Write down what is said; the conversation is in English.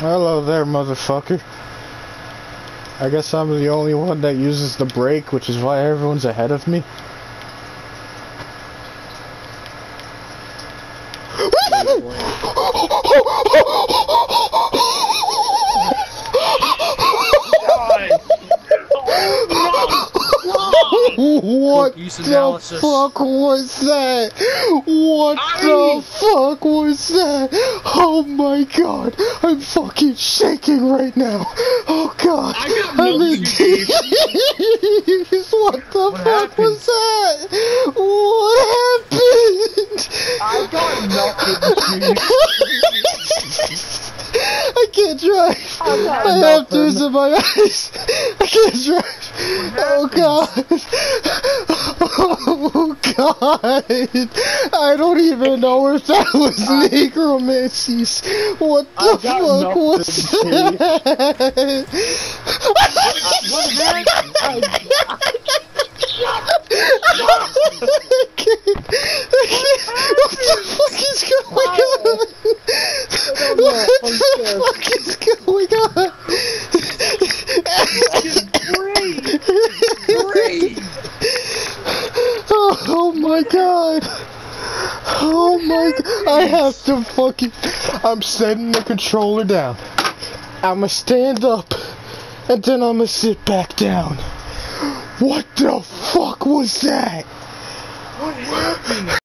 Hello there, motherfucker. I guess I'm the only one that uses the brake, which is why everyone's ahead of me. what the fuck was that? What the fuck was that? Oh my god, I'm fucking shaking right now. Oh god, I'm in tears. What the What fuck was that? What happened? I got nothing. I can't drive. I I have tears in my eyes. I can't drive. Oh god. I don't even know if that was necromancies. What the I fuck was that? I what the fuck is going on? What the fuck is going on? Breathe. Breathe. Oh, oh my god. Oh my god. I have to fucking. I'm setting the controller down. I'ma stand up. And then I'ma sit back down. What the fuck was that? What happened?